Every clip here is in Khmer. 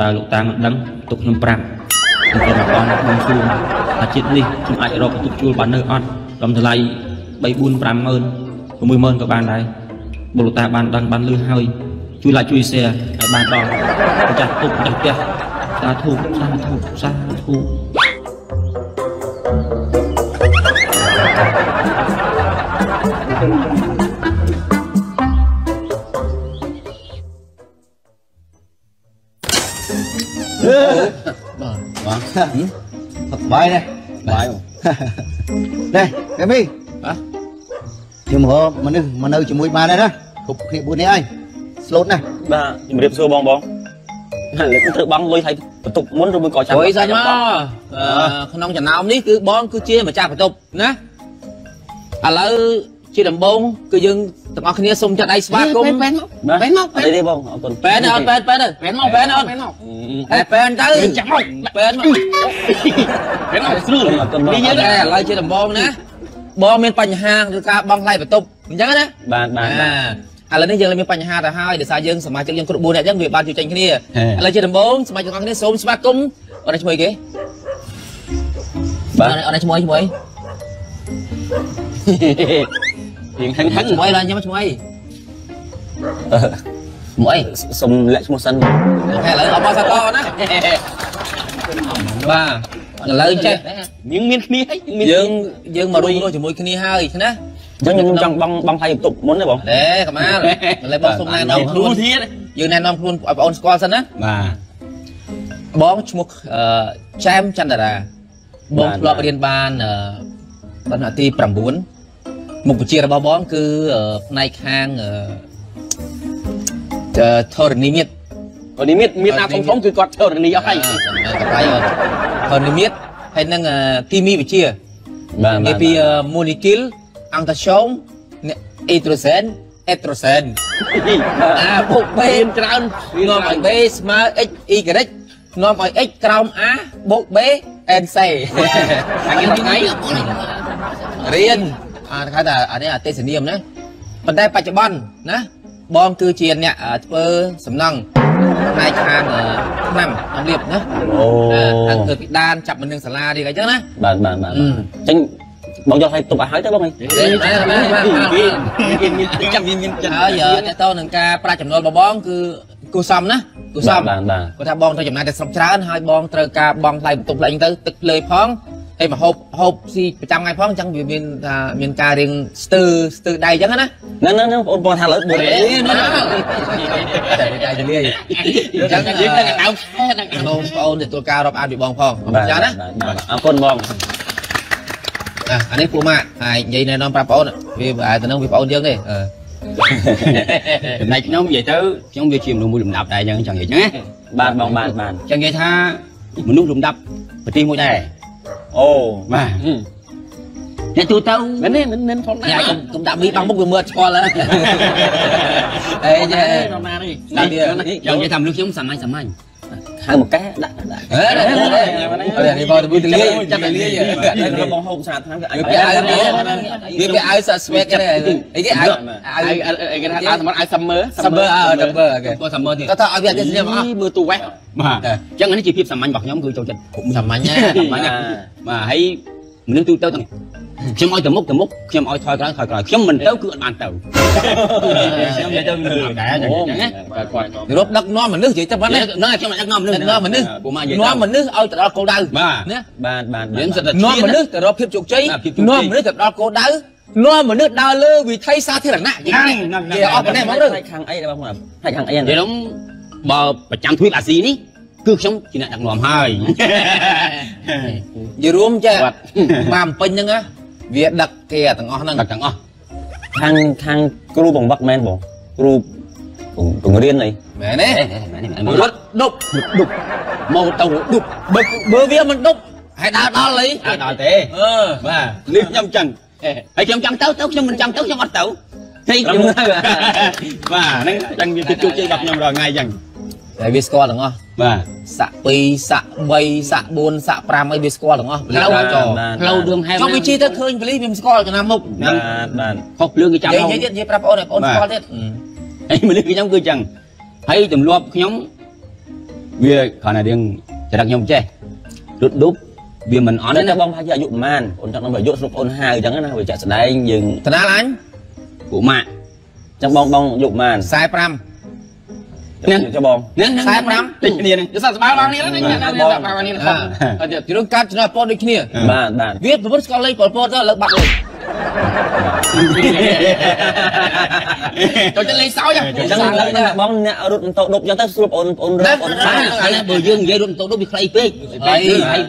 បើលោកតាមិនដឹងទុកខ្ញុំប្រាប់ខ្ញុំក៏មកបងខ្ញុំសួរថាជាតិនេះខ្ញុំអាចរកបន្ទប់ជួលបាននៅអត់ដំថ្លៃ3 4 5ម៉ឺន60000ក៏បានដែរបើលោកតាបានដឹងបានលឺហើយជួយ like ជួយ share ឲ្យបានដល់ម្ចាស់ទុកម្ចាស់ផ្ទះសាធុសាធុសាធុ បាទហឹមបាយនេះបាយនេះកែមីបាទខ្ញុំរកមនុស្សមកនៅជាមួយបានហើយណាគ្រប់គ្នា4នាក់ហើយស្លូតណាស់បាទជំរាបសួរបងបងហើយលើកត្រូវបងលុយឲ្យបន្ទប់មុនឬមួយក៏ចាំអុយសាច់មកអឺក្នុងចំណោមនេះគឺបងគឺជាម្ចាស់បន្ទប់ណាឥឡូវ ជាដំបូងគឺយើងទាំងអស់គ្នាសូមចាត់ដៃស្វាគមន៍បាទពេនមកពេនទេបងអរគុណពេនអត់ពេនពេនទៅពេនមកពេនអត់អេពេនទៅចាំមកពេនមកពេនមកស្រួលអរគុណបងនេះយើងឥឡូវជាដំបូងណាបងមានបញ្ហាឬការបង់ថ្លៃបន្ទប់អញ្ចឹងណាបាទបាទបាទឥឡូវនេះយើងមានបញ្ហាទៅហើយដោយសារយើងសមាជិកយើងគ្រប់4នាក់អញ្ចឹងវាបានជួយចេញគ្នាឥឡូវជាដំបូងសមាជិកទាំងអស់គ្នាសូមស្វាគមន៍អត់ឈ្មោះគេបាទអត់ឈ្មោះឈ្មោះ រៀងហឹងហឹងឈ្មោះឡើយខ្ញុំឈ្មោះអីឈ្មោះអីសុំលាក់ឈ្មោះសិនហេឥឡូវអបអរសាទរណាបាទឥឡូវចេះយើងមានគ្នាហើយមានយើងយើងមករួមរស់ជាមួយគ្នាហើយណាអញ្ចឹងខ្ញុំចង់បងបងថ្លៃបន្ទប់មុនទេបងណែកម៉ាលឥឡូវបងសូមណែនាំខ្លួនទៀតយើងណែនាំខ្លួនឲ្យបងអូនស្គាល់សិនណាបាទបងឈ្មោះអឺចែមចន្ទរាបងធ្លាប់រៀនបានអឺបណ្ណាទី9 មុខវិជ្ជារបស់បងគឺអឺផ្នែកខាងអឺអឺធរណីមិត្តអូនេះមានមានណាធំធំគឺគាត់ធ្វើរនីអស់ហើយកន្លែងធរណីមិត្តហើយនឹងអឺគីមីវិទ្យាបាទនិយាយពីម៉ូលេគុលអង់តាស្យូមអេត្រូសែនអេត្រូសែនអាពុកបេនច្រើននាំឲ្យ B ស្មើ X Y នាំឲ្យ X ក្រោម A បូក B N C អាគេថ្ងៃរៀន អាគេថាអានេះអាទេសនាមណាប៉ុន្តែបច្ចុប្បន្នណាបងគឺជាអ្នកអ่าធ្វើសំណង់ផ្នែកខាងអឺឆ្នាំអំលៀបណាអូខាងធ្វើពីដានចាប់មិននឹងសាលានេះអញ្ចឹងណាបាទបាទបាទអញ្ចឹងបងយកឲ្យទុកឲ្យហើយទៅបងអីមានមានចាំមានមានហើយតើតើនឹងការប្រាក់ចំណូលរបស់បងគឺគូសំណាគូសំបាទបាទគាត់ថាបងត្រូវចំណាយតែស្រុកច្រើនហើយបងត្រូវការបងថ្លៃបន្ទប់ថ្លៃទៅទឹកភ្លើផង ហើយមកហូបហូបស៊ីប្រចាំថ្ងៃផងអញ្ចឹងវាមានថាមានការរៀងស្ទើស្ទើដៃអញ្ចឹងណាណ៎ណ៎ណ៎បងបងថាលើ4តែដៃទៅលាយអញ្ចឹងយើងនឹងដៅខែនឹងបងប្អូនទទួលការរាប់អានពីបងផងអញ្ចឹងណាអរគុណបងអានេះពូម៉ាក់ហើយនិយាយណែនាំប្រាប់បងអូនវាអាទៅនឹងវាបងអូនយើងទេអឺចំណែកខ្ញុំនិយាយទៅខ្ញុំវាជាមនុស្សមួយលំដាប់ដែរអញ្ចឹងចង់និយាយចឹងណាបាទបងបាទបាទចង់និយាយថាមនុស្សលំដាប់ប្រទេសមួយដែរ អូបាទអ្នកទូទៅមែនទេមែនមែនផងញ៉ាយកុំកុំដាក់មីបាំងមុខវាមើលឆ្កល់ហើយអេចេះដល់ណានេះដាក់ទៀតចង់និយាយថាមនុស្សខ្ញុំសា មញ្ញសាមញ្ញហៅមកកែដាក់ដាក់ហេនេះបងទៅមួយទៅលាយចាត់ទៅលាយតែបងហូបស្អាតហ្នឹងវាអាចវាពាក់អាវវាវាពាក់អាវសាក់ស្វែកគេអីគេអាវអាវអីគេថាដើរសម្បត្តិឲ្យសាមឺសាំបឺអើសាំបឺអូខេក៏សាមឺទៀតក៏ថាឲ្យវាអត់ទេសនាមអស់មើលទូវេះបាទអញ្ចឹងនេះជាភាពសាមញ្ញរបស់ខ្ញុំគឺចូលចិត្តគ្រប់សាមញ្ញណាសាមញ្ញបាទហើយ មនុស្សទូទៅទាំងខ្ញុំឲ្យទៅមុខទៅមុខខ្ញុំឲ្យថយក្រោយថយក្រោយខ្ញុំមិនទៅគឺអត់បានទៅខ្ញុំនិយាយទៅមនុស្សដែរអញ្ចឹងណាបាទគាត់រត់ដឹកនាំមនុស្សនិយាយទៅប៉ុណ្ណេះហ្នឹងខ្ញុំដឹកនាំមនុស្សដឹកនាំមនុស្សពូម៉ានិយាយនាំមនុស្សឲ្យទៅដល់គោលដៅបាទណាបាទបាទយើងសិតតែនាំមនុស្សទៅរកភាពជោគជ័យបាទភាពជោគជ័យនាំមនុស្សទៅដល់គោលដៅនាំមនុស្សដើរលើវិថីសាធារណៈនិយាយនិយាយអស់ប៉ុណ្ណេះហ្មងទៅផ្នែកខាងអីដែរបងប្អូនផ្នែកខាងអីនិយាយខ្ញុំបើប្រចាំទ្វីបអាស៊ីនេះ គឺខ្ញុំជាអ្នកដឹកនាំហើយនិយាយរួមចេះបាទមកអំពេញហ្នឹងណាវាដឹកគេទាំងអស់ហ្នឹងដឹកទាំងអស់ខាងខាងគ្រូបង្វឹកមែនបងគ្រូបង្រៀនអីមែនទេររត់ត់ដប់ដុបមកទៅដុបបើបើវាមិនដប់ហើយដើរដល់អីអត់ដល់ទេអឺបាទនេះខ្ញុំចឹងហើយខ្ញុំចង់ទៅទៅខ្ញុំមិនចង់ទៅខ្ញុំអត់ទៅហើយខ្ញុំទៅបាទហ្នឹងចឹងវាគឺជោគជ័យរបស់ខ្ញុំរាល់ថ្ងៃចឹង ហើយវាស្គាល់ទាំងអស់បាទសាក់2សាក់3សាក់4សាក់5អីវាស្គាល់ទាំងអស់ផ្លូវចោផ្លូវ đường ហែមចុះវាជីទៅឃើញប៉លីសវាមិនស្គាល់ចំណាំមុខបាទបាទខុសភ្លើងគេចាំនិយាយមកនិយាយទៀតនិយាយប្រាប់បងអូនឲ្យបងអូនស្គាល់ទៀតហើយមនុស្សខ្ញុំគឺចឹងហើយទម្លាប់ខ្ញុំវាគ្រាន់តែរឿងចរិតខ្ញុំចេះរត់ឌុបវាមិនអន់អត់តែទេបងថាជាអាយុប្រហែលអូនចង់ដឹងអាយុស្រុកអូនហៅអញ្ចឹងណាវាចាក់ស្ដែងយើងតណាលអញពួកម៉ាក់អញ្ចឹងបងបងអាយុប្រហែល45 នេះចុះបងនេះនេះ45តិចគ្នានេះសត្វស្បាបងនេះនេះនេះសត្វស្បាបងនេះខំអត់ទីរឿងកាត់ចំណាពតដូចគ្នាបាទបាទវាប្រវត្តិស្គាល់លេខប៉ុលពតទៅលើកបាត់លេខ ចូលទៅលេងសោយអញ្ចឹងបងអ្នករត់ម៉ូតូដប់អញ្ចឹងទៅស្រួលបងអូនអូនរតែត់អូនតែបានឥឡូវបើយើងនិយាយរត់ទៅដូចវាខ្លីពេក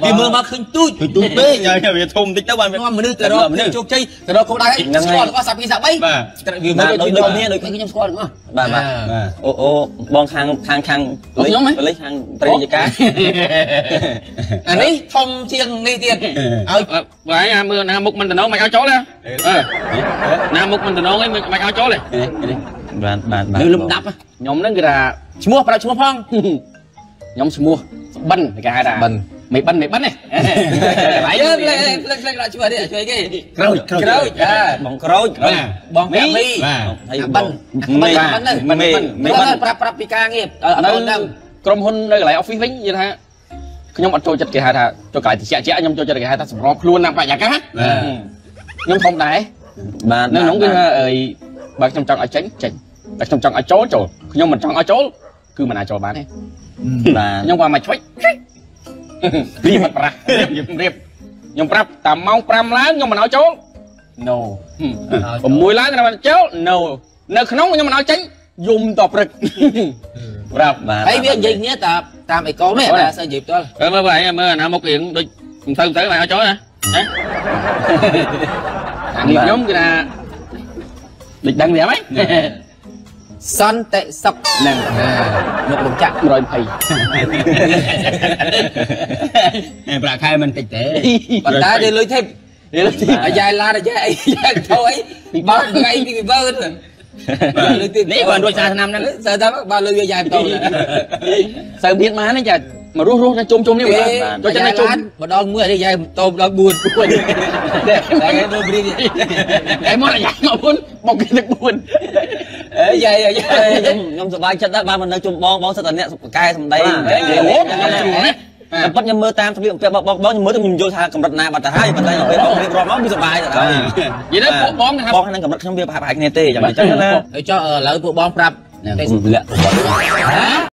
វាមើលមកឃើញទូចគឺទូពេកវាធំតិចទៅបានវានាំមនុស្សទៅរកជោគជ័យទៅរកគោលដៅស្គាល់របស់សាពីសាបីបាទវាមើលដូចដូចគ្នាដូចខ្ញុំស្គាល់ទាំងអស់បាទបាទបាទអូអូបងខាងខាងខាងខ្ញុំហ៎លេខខាងត្រីយកាអានេះធំជាងនេះទៀតឲ្យបើឯងមើលណាមុខមិនតំណងមិនឲ្យចូលទេ ណាមុខមិនតំណងឯងមិនឲ្យចូលទេបាទបាទបាទនៅលំដាប់ខ្ញុំហ្នឹងគឺថាឈ្មោះប្រើឈ្មោះផងខ្ញុំឈ្មោះបិនគេហៅថាបិនមិនបិនមិនបិនទេហើហើយយលើលើកកលើលើកកលើកលើកឈ្មោះនេះជួយគេក្រូចក្រូចក្រូចចាបងក្រូចបាទបងប្រាក់មីបាទហើយបិនមេបិនបិនហ្នឹងមេបិមេនបិនប្រាប់ប្រាប់ពីការងារអត់នៅដឹងក្រុមហ៊ុននៅកន្លែង office វិញនិយាយថាខ្ញុំអត់ចូលចិត្តគេហៅថាចូលកន្លែងតិចតិចខ្ញុំចូលចិត្តគេហៅថាសម្របខ្លួនតាមបរិយាកាស ខ្ញុំធំដែរបាទនៅក្នុងគឺថាអីបើខ្ញុំចង់ឲ្យចេញចេញតែខ្ញុំចង់ឲ្យចូលចូលខ្ញុំមិនចង់ឲ្យចូលគឺមិនអាចចូលបានទេបាទខ្ញុំគាត់មកឆ្វិចពីមិនប្រាស់រៀបខ្ញុំប្រាប់តាមម៉ោង5ឡើងខ្ញុំមិនឲ្យចូល no 6ឡើងខ្ញុំមិនចូល no នៅក្នុងខ្ញុំមិនឲ្យចេញយំតព្រឹកប្រាប់បាទហើយវានិយាយគ្នាតាមតាមអេកូនេះតែសើនិយាយផ្ទាល់មើលមើលឯងមើលអាណាមុខរៀងដូចមិនទៅទៅមិនឲ្យចូលណា ណាអានេះខ្ញុំគឺថាដូចដឹងវាហ្មងសន្តិសុខហ្នឹងមុខលំចាក់120ប្រាក់ខែមិនតិចទេប៉ុន្តែ dia លុយទេពអាយ៉ាឡានអាយ៉ាអីយ៉ាទៅអីបើថ្ងៃពីពីបើទៅលុយទេពនេះបើរួចសារឆ្នាំហ្នឹងសើថាបើលុយវាយ៉ាទៅសើមានបានទេចា មករស់រស់ណាជុំជុំនេះវាចូលចិត្តណាជុំម្ដងមួយអាយ៉ាតោម្ដង4តែគេទៅព្រីឯមកអាយ៉ាមកពុនមកគេទឹក4អេយ៉ាយ៉ាខ្ញុំខ្ញុំសប្បាយចិត្តដែរបានមកនៅជុំបងបងសិតតែអ្នកកែសម្ដីនិយាយអូលេងខ្ញុំជ្រួលណាតែប៉ុតខ្ញុំមើលតាមសម្លៀកបំពាក់បងបងខ្ញុំមើលទៅខ្ញុំយល់ថាកម្រិតណាបាត់ទៅហើយប៉ុន្តែពេលបងរៀបរាប់មកវាសប្បាយទៅហើយនិយាយទៅពួកបងថាបងហ្នឹងកម្រិតខ្ញុំវាប្រហែលគ្នាទេយ៉ាងនេះចឹងណាហើយចុះឥឡូវពួកបងប្រាប់ខ្ញុំលាក់